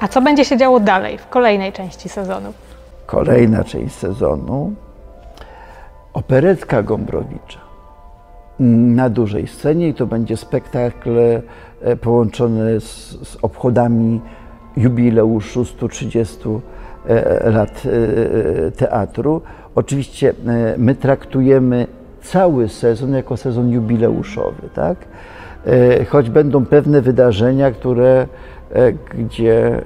A co będzie się działo dalej, w kolejnej części sezonu? Kolejna część sezonu. Operetka Gombrowicza na dużej scenie i to będzie spektakl e, połączony z, z obchodami jubileuszu 130 e, lat e, teatru. Oczywiście my traktujemy cały sezon jako sezon jubileuszowy, tak? Choć będą pewne wydarzenia, które, gdzie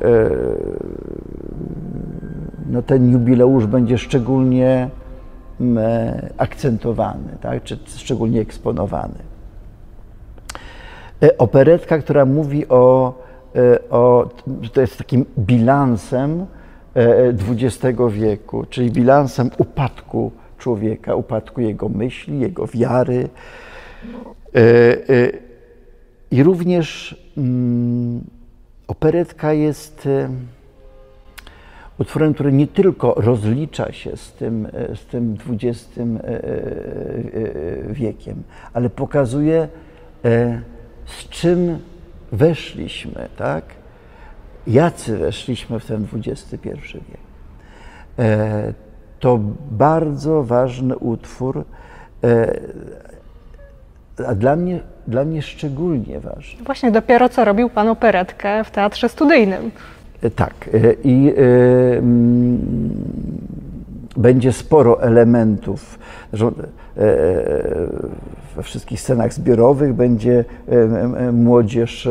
no ten jubileusz będzie szczególnie akcentowany, tak? czy szczególnie eksponowany. Operetka, która mówi o, o to jest takim bilansem XX wieku, czyli bilansem upadku człowieka, upadku jego myśli, jego wiary. I również operetka jest utworem, który nie tylko rozlicza się z tym, e, z tym XX e, e, wiekiem, ale pokazuje, z czym weszliśmy, tak? Jacy weszliśmy w ten XXI wiek. To bardzo ważny utwór, a dla mnie, dla mnie szczególnie ważny. Właśnie dopiero co robił Pan operetkę w teatrze studyjnym. E, tak. E, I e, mm, będzie sporo elementów. We wszystkich scenach zbiorowych będzie młodzież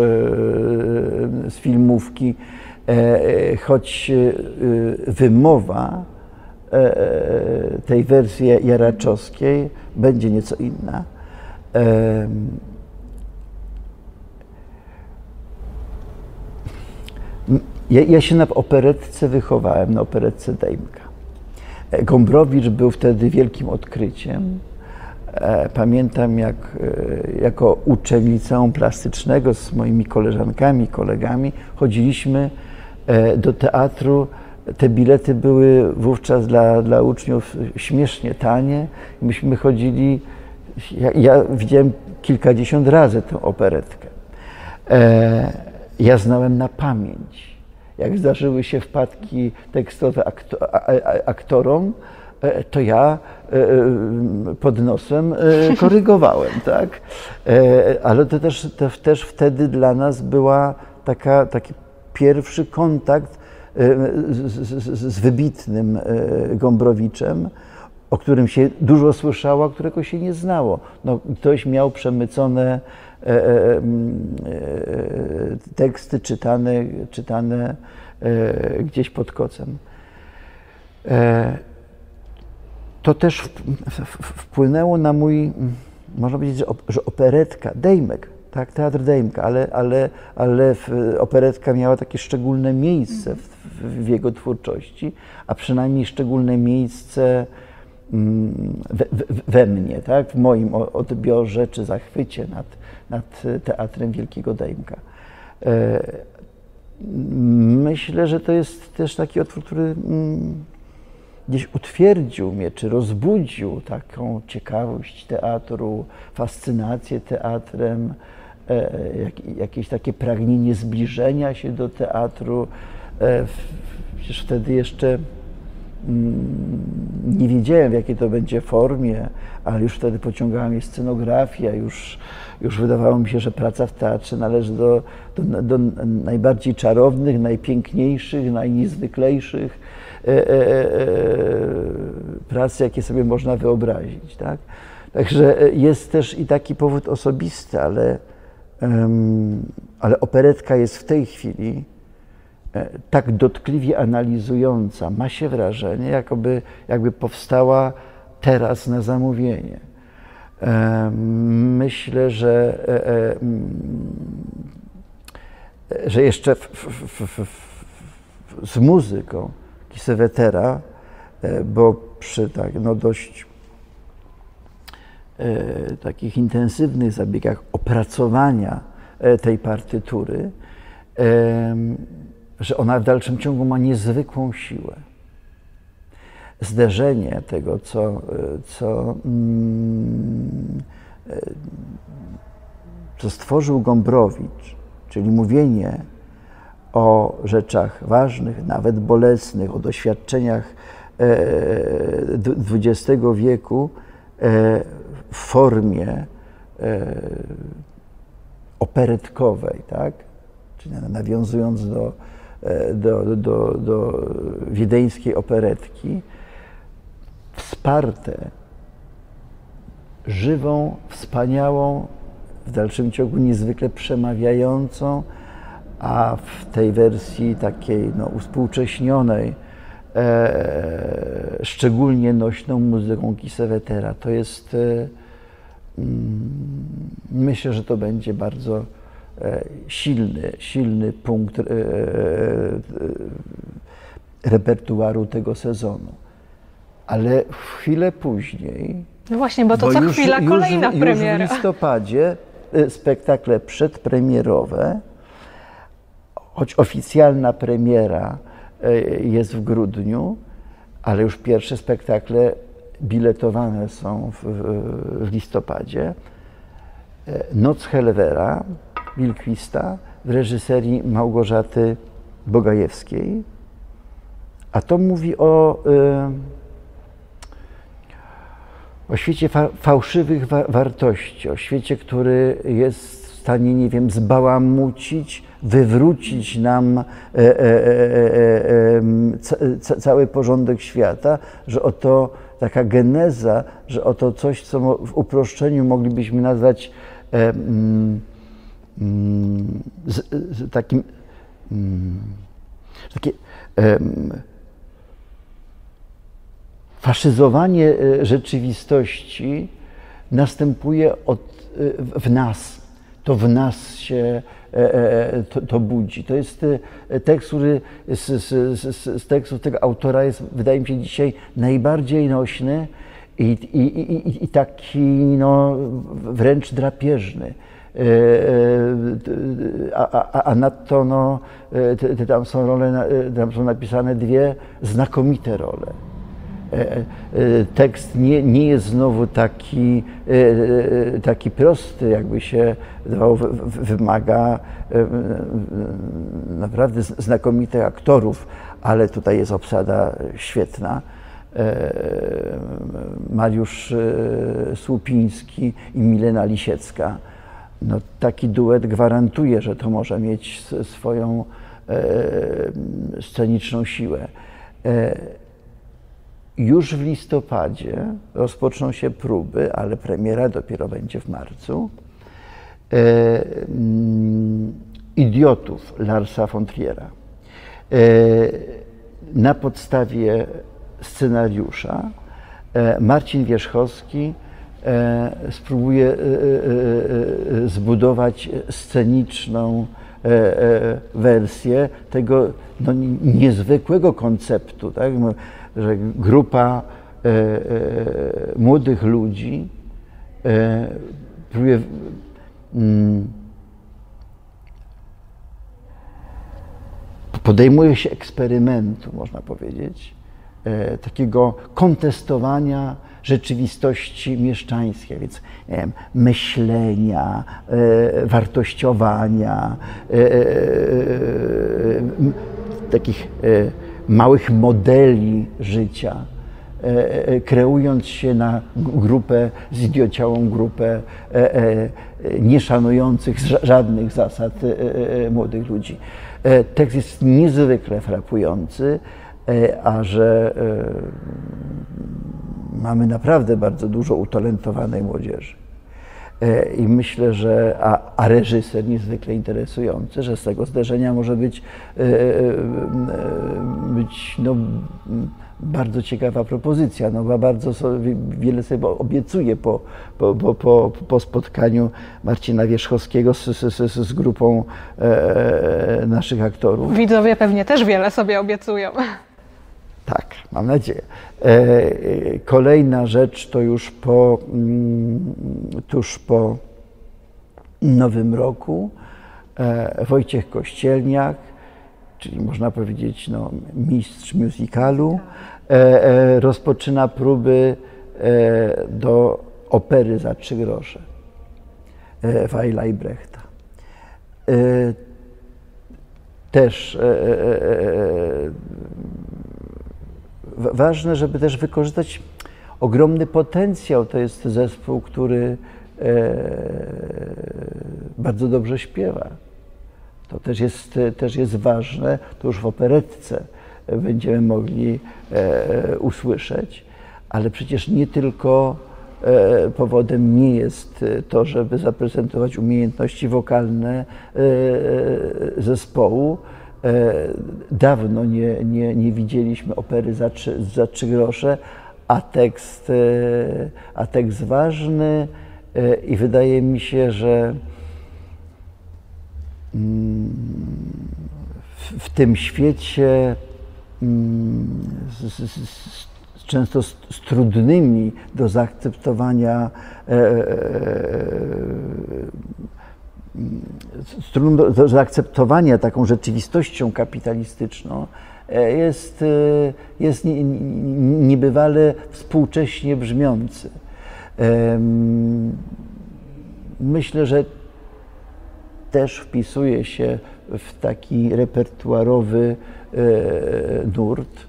z filmówki, choć wymowa tej wersji jaraczowskiej będzie nieco inna. Ja, ja, się na operetce wychowałem, na operetce Dejmka. E, Gombrowicz był wtedy wielkim odkryciem. E, pamiętam, jak e, jako uczeń liceum plastycznego z moimi koleżankami, kolegami chodziliśmy do teatru. Te bilety były wówczas dla, dla uczniów śmiesznie tanie. Myśmy chodzili, ja, ja widziałem kilkadziesiąt razy tę operetkę. Ja znałem na pamięć jak zdarzyły się wpadki tekstowe aktorom, e, to ja e, e, pod nosem korygowałem, tak? Ale to też, to też wtedy dla nas była taka, taki pierwszy kontakt z, z, z wybitnym Gombrowiczem, o którym się dużo słyszało, a którego się nie znało. No, ktoś miał przemycone E, e, e, teksty czytane, czytane gdzieś pod kocem. To też wpłynęło na mój, można powiedzieć, że operetka, Dejmek, tak, teatr Dejmka, ale, ale, ale operetka miała takie szczególne miejsce w, w, jego twórczości, a przynajmniej szczególne miejsce we, we, mnie, tak, w moim odbiorze czy zachwycie nad, nad Teatrem Wielkiego Dejmka. E, myślę, że to jest też taki utwór, który mm, gdzieś utwierdził mnie, czy rozbudził taką ciekawość teatru, fascynację teatrem, e, jakieś takie pragnienie zbliżenia się do teatru. E, przecież wtedy jeszcze mm, nie wiedziałem, w jakiej to będzie formie, ale już wtedy pociągała mnie scenografia, już już wydawało mi się, że praca w teatrze należy do, do, do najbardziej czarownych, najpiękniejszych, najniezwyklejszych e, e, e, prac, jakie sobie można wyobrazić. Tak? Także jest też i taki powód osobisty, ale, ale operetka jest w tej chwili e, tak dotkliwie analizująca, ma się wrażenie, jakoby, jakby powstała teraz na zamówienie. Myślę, że, e, e, że jeszcze w, w, w, z muzyką Kisewetera, e, bo przy tak, no dość takich intensywnych zabiegach opracowania tej partytury, że ona w dalszym ciągu ma niezwykłą siłę zderzenie tego, co, co, mm, co stworzył Gombrowicz, czyli mówienie o rzeczach ważnych, nawet bolesnych, o doświadczeniach XX wieku w formie operetkowej, tak? Czyli nawiązując do, do, do, do wiedeńskiej operetki, wsparte żywą, wspaniałą, w dalszym ciągu niezwykle przemawiającą, a w tej wersji takiej no, uspółcześnionej, e, szczególnie nośną muzyką Kisewetera. To jest, e, mm, myślę, że to będzie bardzo e, silny, silny punkt e, e, repertuaru tego sezonu. Ale chwilę później, No właśnie, bo to co chwila kolejna już, premiera. Już w listopadzie spektakle przedpremierowe, choć oficjalna premiera jest w grudniu, ale już pierwsze spektakle biletowane są w, w, listopadzie. Noc Helwera, Wilkwista w reżyserii Małgorzaty Bogajewskiej. A to mówi o, y, o świecie fa fałszywych wa wartości, o świecie, który jest w stanie, nie wiem, zbałamucić, wywrócić nam e, e, e, ca cały porządek świata, że oto taka geneza, że oto coś, co w uproszczeniu moglibyśmy nazwać z, z takim mm, takie faszyzowanie rzeczywistości następuje od, w nas. To w nas się to, to budzi. To jest tekst, który z, z, z, z tekstów tego autora jest, wydaje mi się, dzisiaj najbardziej nośny i, i, i, i taki no, wręcz drapieżny. A, a, a nadto no, tam są role, tam są napisane dwie znakomite role. Tekst nie, nie jest znowu taki, taki prosty, jakby się wydawało, wymaga naprawdę znakomitych aktorów, ale tutaj jest obsada świetna. Mariusz Słupiński i Milena Lisiecka no, taki duet gwarantuje, że to może mieć swoją e, sceniczną siłę. E, już w listopadzie rozpoczną się próby, ale premiera dopiero będzie w marcu. E, mm, idiotów Larsa von Triera. Na podstawie scenariusza Marcin Wierzchowski spróbuje zbudować sceniczną wersję tego no, niezwykłego konceptu, tak? że grupa młodych ludzi próbuje podejmuje się eksperymentu, można powiedzieć, takiego kontestowania rzeczywistości mieszczańskiej, więc wiem, myślenia, e, wartościowania, e, e, takich małych modeli życia, kreując się na grupę, zidiociałą grupę nieszanujących żadnych zasad młodych ludzi. Tekst jest niezwykle frapujący, a że mamy naprawdę bardzo dużo utalentowanej młodzieży. I myślę, że, a, a reżyser niezwykle interesujący, że z tego zderzenia może być, być no, bardzo ciekawa propozycja, no bardzo sobie, wiele sobie obiecuje po, po, po, po, spotkaniu Marcina Wierzchowskiego z, z, z grupą e, naszych aktorów. Widzowie pewnie też wiele sobie obiecują. Tak, mam nadzieję. Kolejna rzecz to już po, tuż po Nowym Roku Wojciech Kościelniak, czyli można powiedzieć no, mistrz musicalu, rozpoczyna próby do opery za trzy grosze Weila i Brechta. też e, e, ważne, żeby też wykorzystać ogromny potencjał. To jest zespół, który bardzo dobrze śpiewa. To też jest, też jest ważne, to już w operetce będziemy mogli usłyszeć, ale przecież nie tylko E, powodem nie jest to, żeby zaprezentować umiejętności wokalne e, zespołu. E, dawno nie, nie, nie widzieliśmy opery za trzy, za trzy grosze, a tekst, a tekst ważny i wydaje mi się, że mm, w, tym świecie mm, z, z, często z, z trudnymi do zaakceptowania e, e, z trudną do, zaakceptowania taką rzeczywistością kapitalistyczną e, jest, jest niebywale współcześnie brzmiący. Myślę, że też wpisuje się w taki repertuarowy nurt.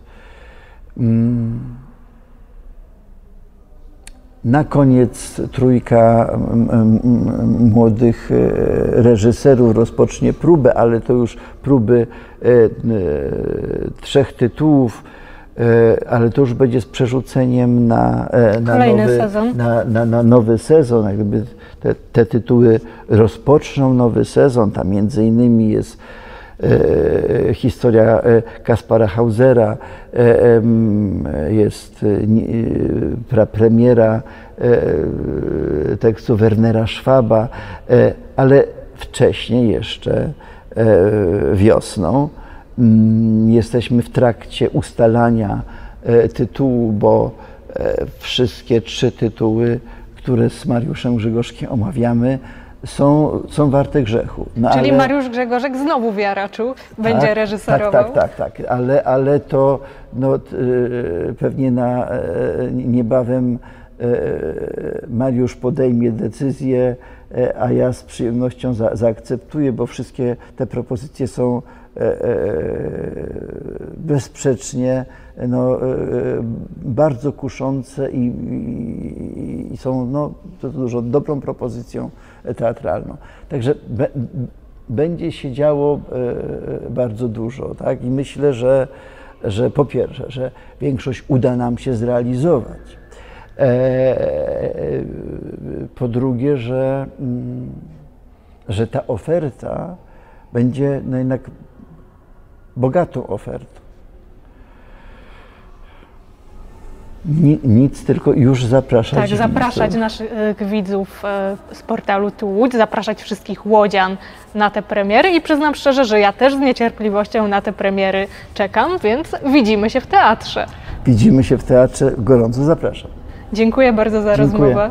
Mm. Na koniec trójka młodych e, reżyserów rozpocznie próbę, ale to już próby e, e, trzech tytułów, ale to już będzie z przerzuceniem na, na, nowy, sezon. Na, na, na, nowy sezon. Jakby te, te tytuły rozpoczną nowy sezon. Tam między innymi jest historia e, Kaspara Hausera, e, jest premiera tekstu Wernera Schwaba, ale wcześniej jeszcze wiosną mm, jesteśmy w trakcie ustalania tytułu, bo wszystkie trzy tytuły, które z Mariuszem Grzygorzkiem omawiamy, są, są warte grzechu. No, Czyli ale... Mariusz Grzegorzek znowu w Jaraczu będzie tak, reżyserował? Tak, tak, tak, tak. Ale, ale to no, pewnie na, e, niebawem e, Mariusz podejmie decyzję, a ja z przyjemnością za, zaakceptuję, bo wszystkie te propozycje są bezsprzecznie no, bardzo kuszące i, i, i są no, to dużo dobrą propozycją teatralną. Także be, będzie się działo e, bardzo dużo, tak? I myślę, że, że po pierwsze, że większość uda nam się zrealizować. E, po drugie, że, mm, że ta oferta będzie no jednak bogatą ofertą. Nic, tylko już zapraszać. Tak, zapraszać naszych widzów e, z portalu Tu Łódź, zapraszać wszystkich łodzian na te premiery i przyznam szczerze, że ja też z niecierpliwością na te premiery czekam, więc widzimy się w teatrze. Widzimy się w teatrze, gorąco zapraszam. Dziękuję bardzo za Dziękuję. rozmowę.